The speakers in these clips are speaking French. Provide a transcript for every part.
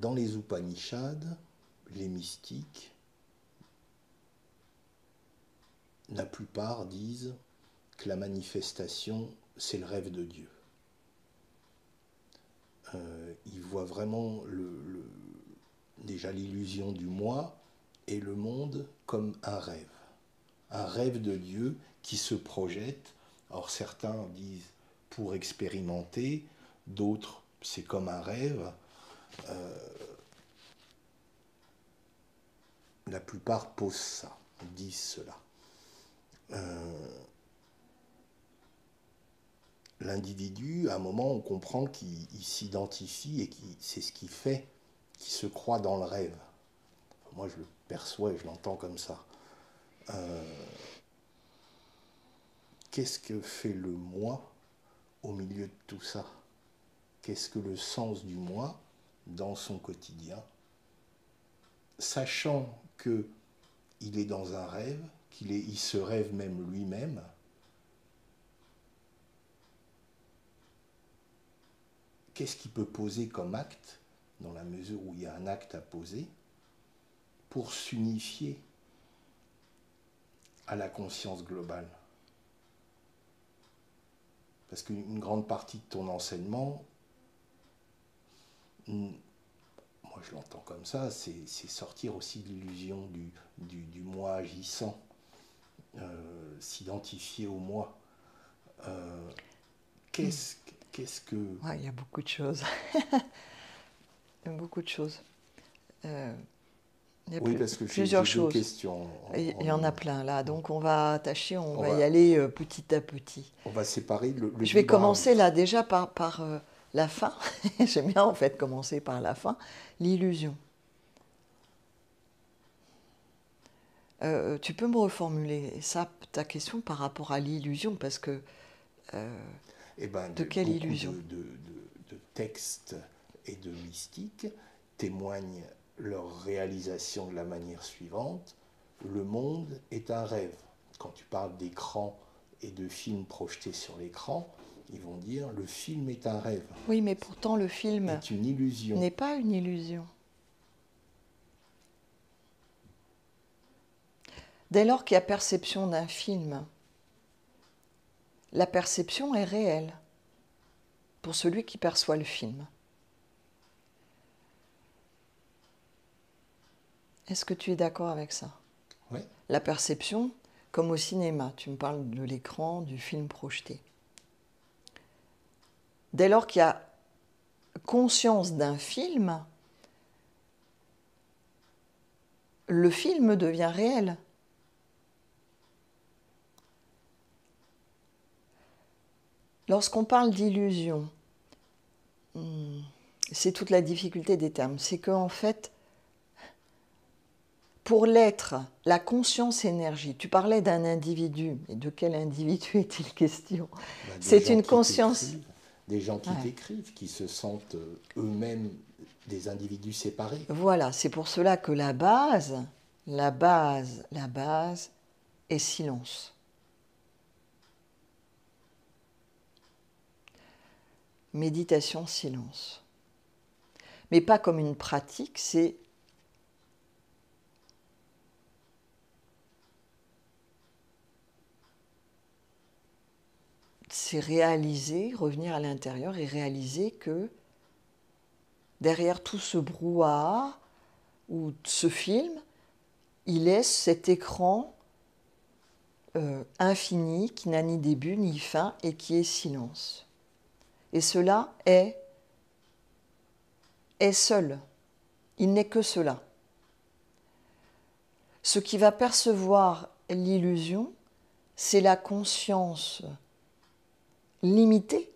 dans les Upanishads, les mystiques, la plupart disent que la manifestation, c'est le rêve de Dieu. Euh, ils voient vraiment déjà l'illusion du moi et le monde comme un rêve. Un rêve de Dieu qui se projette. Alors certains disent pour expérimenter, d'autres c'est comme un rêve. Euh, la plupart posent ça, disent cela. Euh, l'individu, à un moment, on comprend qu'il s'identifie et c'est ce qui fait qu'il se croit dans le rêve. Moi, je le perçois et je l'entends comme ça. Euh, qu'est-ce que fait le moi au milieu de tout ça? Qu'est-ce que le sens du moi dans son quotidien Sachant que il est dans un rêve, qu'il il se rêve même lui-même, qu'est-ce qu'il peut poser comme acte, dans la mesure où il y a un acte à poser, pour s'unifier à la conscience globale? Parce qu'une grande partie de ton enseignement, moi je l'entends comme ça, c'est sortir aussi de l'illusion du, du, moi agissant, euh, s'identifier au moi. Euh, qu'est-ce Qu'est-ce que... il y a beaucoup de choses. il y a beaucoup de choses. Euh, il y a oui, parce que plusieurs choses. Questions il y en a plein là, donc on va attacher, on, va, y aller euh, petit à petit. On va séparer le. Je vais commencer là déjà par, par la fin. J'aime bien en fait commencer par la fin, l'illusion. tu peux me reformuler ça, ta question par rapport à l'illusion, parce que eh ben, de, quelle illusion? de, textes et de mystiques témoignent leur réalisation de la manière suivante le monde est un rêve. Quand tu parles d'écran et de films projetés sur l'écran, ils vont dire le film est un rêve. Oui, mais pourtant le film est une illusion. N'est pas une illusion. Dès lors qu'il y a perception d'un film, la perception est réelle pour celui qui perçoit le film. Est-ce que tu es d'accord avec ça? Oui. La perception, comme au cinéma, tu me parles de l'écran, du film projeté. Dès lors qu'il y a conscience d'un film, le film devient réel. Lorsqu'on parle d'illusion, hmm, c'est toute la difficulté des termes. C'est qu'en fait, pour l'être, la conscience énergie, tu parlais d'un individu, et de quel individu est-il question? Bah, C'est une conscience. Des gens qui t'écrivent, qui se sentent euh, eux-mêmes des individus séparés. Voilà, c'est pour cela que la base, la base, la base est silence. méditation silence. Mais pas comme une pratique, c'est c'est réaliser, revenir à l'intérieur et réaliser que derrière tout ce brouhaha ou ce film, il laisse cet écran euh, infini qui n'a ni début ni fin et qui est silence. Et cela est, est seul. Il n'est que cela. Ce qui va percevoir l'illusion, c'est la conscience limitée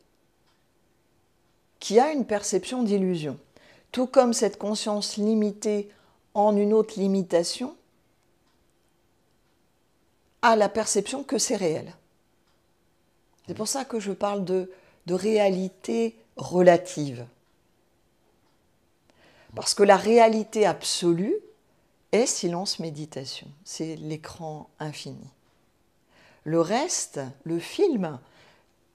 qui a une perception d'illusion. Tout comme cette conscience limitée en une autre limitation a la perception que c'est réel. C'est pour ça que je parle de de réalité relative. Parce que la réalité absolue est silence méditation, c'est l'écran infini. Le reste, le film,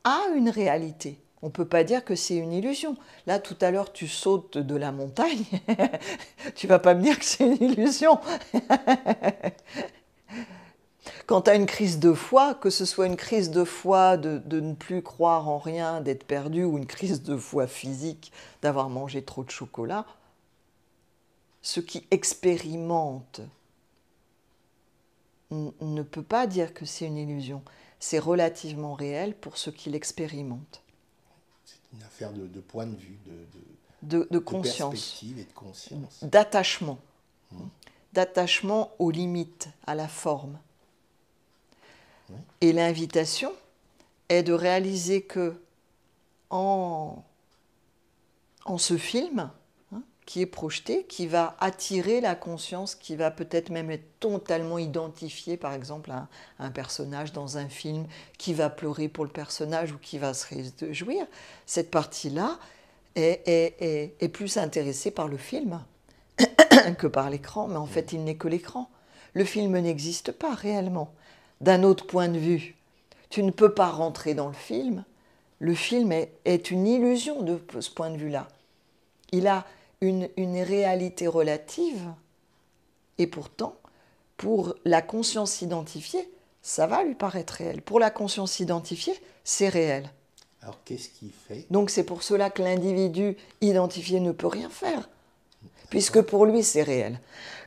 a une réalité, On ne peut pas dire que c'est une illusion. Là, tout à l'heure, tu sautes de la montagne. tu vas pas me dire que c'est une illusion. Quand tu as une crise de foi, que ce soit une crise de foi de, de ne plus croire en rien, d'être perdu, ou une crise de foi physique, d'avoir mangé trop de chocolat, ce qui expérimente ne peut pas dire que c'est une illusion. C'est relativement réel pour ceux qui l'expérimentent. C'est une affaire de, point de vue, de, de, de, conscience. de. D'attachement. Hum. D'attachement aux limites, à la forme. Et l'invitation est de réaliser que en, en ce film, qui est projeté, qui va attirer la conscience, qui va peut-être même être totalement identifié, par exemple, à un, personnage dans un film, qui va pleurer pour le personnage ou qui va se réjouir. Cette partie-là est, est, plus intéressée par le film que par l'écran, mais en fait, il n'est que l'écran. Le film n'existe pas réellement. D'un autre point de vue, tu ne peux pas rentrer dans le film. Le film est une illusion de ce point de vue-là. Il a une, réalité relative, et pourtant, pour la conscience identifiée, ça va lui paraître réel. Pour la conscience identifiée, c'est réel. Alors qu'est-ce qu'il fait? Donc c'est pour cela que l'individu identifié ne peut rien faire, puisque pour lui c'est réel.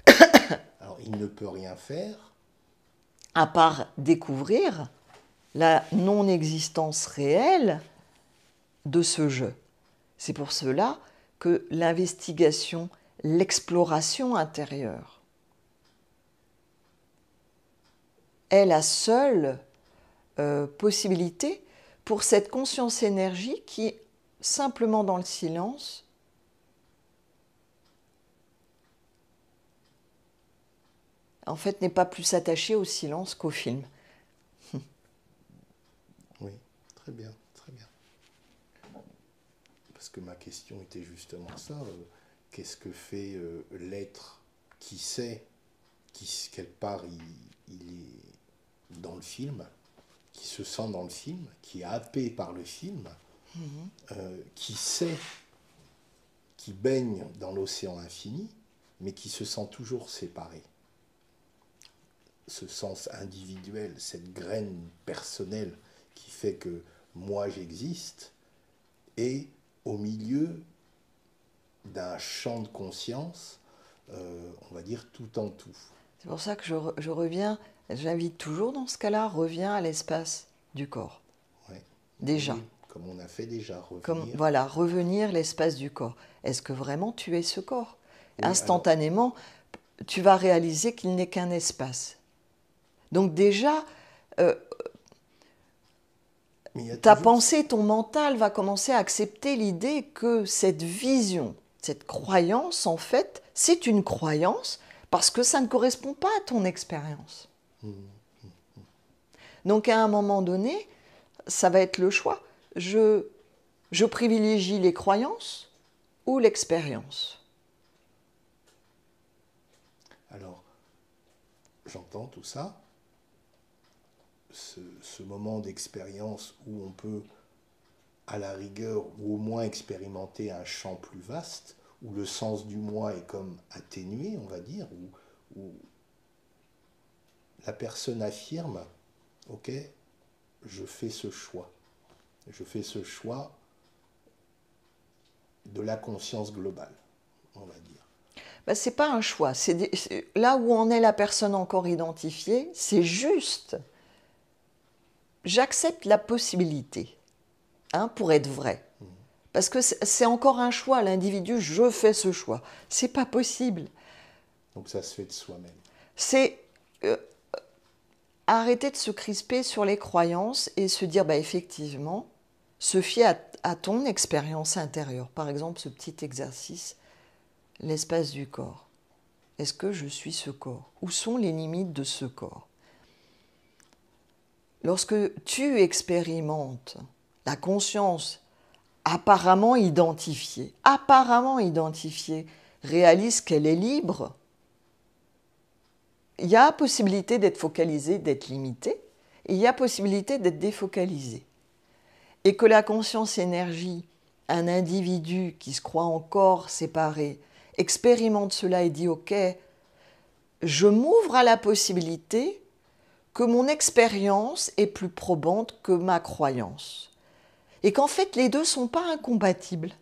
Alors il ne peut rien faire À part découvrir la non-existence réelle de ce jeu. C'est pour cela que l'investigation, l'exploration intérieure est la seule euh, possibilité pour cette conscience énergie qui, simplement dans le silence, en fait n'est pas plus attachée au silence qu'au film. Oui, très bien que ma question était justement ça. Euh, qu'est-ce que fait euh, l'être qui sait, qui quelque part il, est dans le film, qui se sent dans le film, qui est happé par le film, mhm. euh, qui sait, qui baigne dans l'océan infini, mais qui se sent toujours séparé. Ce sens individuel, cette graine personnelle qui fait que moi j'existe, et au milieu d'un champ de conscience, euh, on va dire tout en tout. C'est pour ça que je, reviens, j'invite toujours dans ce cas-là, reviens à l'espace du corps. Déjà. comme on a fait déjà. Revenir. Comme, voilà, revenir l'espace du corps. Est-ce que vraiment tu es ce corps? Instantanément, tu vas réaliser qu'il n'est qu'un espace. Donc déjà, euh, ta pensée, ton mental va commencer à accepter l'idée que cette vision, cette croyance, en fait, c'est une croyance parce que ça ne correspond pas à ton expérience. Donc à un moment donné, ça va être le choix. Je, je privilégie les croyances ou l'expérience? Alors, j'entends tout ça, ce, moment d'expérience où on peut, à la rigueur, ou au moins expérimenter un champ plus vaste, où le sens du moi est comme atténué, on va dire, où, la personne affirme, ok, je fais ce choix. Je fais ce choix de la conscience globale, on va dire. Ben, c'est pas un choix. Là où en est la personne encore identifiée, c'est juste j'accepte la possibilité, hein, pour être vrai. Parce que c'est encore un choix, l'individu, je fais ce choix. C'est pas possible. Donc ça se fait de soi-même. C'est euh, arrêter de se crisper sur les croyances et se dire, bah, effectivement, se fier à, à ton expérience intérieure. Par exemple, ce petit exercice, l'espace du corps. Est-ce que je suis ce corps? Où sont les limites de ce corps? Lorsque tu expérimentes la conscience apparemment identifiée, apparemment identifiée, réalise qu'elle est libre, il y a possibilité d'être focalisé, d'être limité, il y a possibilité d'être défocalisé. et que la conscience énergie, un individu qui se croit encore séparé, expérimente cela et dit OK, je m'ouvre à la possibilité que mon expérience est plus probante que ma croyance. Et qu'en fait, les deux ne sont pas incompatibles.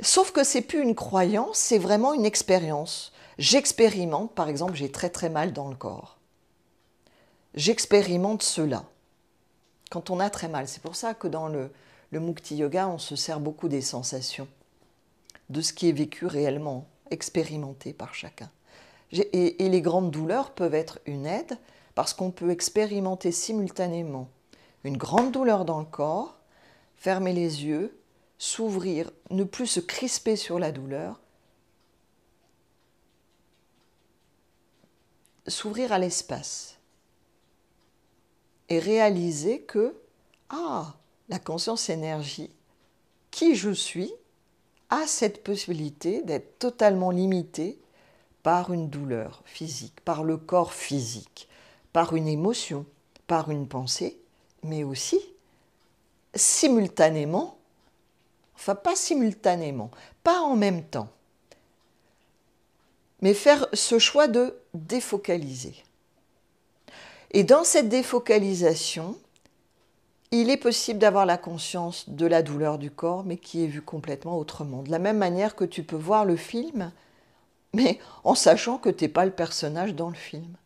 Sauf que c'est plus une croyance, c'est vraiment une expérience. J'expérimente, par exemple, j'ai très très mal dans le corps. J'expérimente cela. Quand on a très mal, c'est pour ça que dans le, le Mukti Yoga, on se sert beaucoup des sensations, de ce qui est vécu réellement, expérimenté par chacun. Et, les grandes douleurs peuvent être une aide parce qu'on peut expérimenter simultanément une grande douleur dans le corps, fermer les yeux, s'ouvrir, ne plus se crisper sur la douleur, s'ouvrir à l'espace et réaliser que, ah, la conscience énergie, qui je suis, a cette possibilité d'être totalement limitée par une douleur physique, par le corps physique, par une émotion, par une pensée, mais aussi simultanément Enfin, pas simultanément, pas en même temps. Mais faire ce choix de défocaliser. Et dans cette défocalisation, il est possible d'avoir la conscience de la douleur du corps, mais qui est vue complètement autrement. De la même manière que tu peux voir le film, mais en sachant que tu n'es pas le personnage dans le film.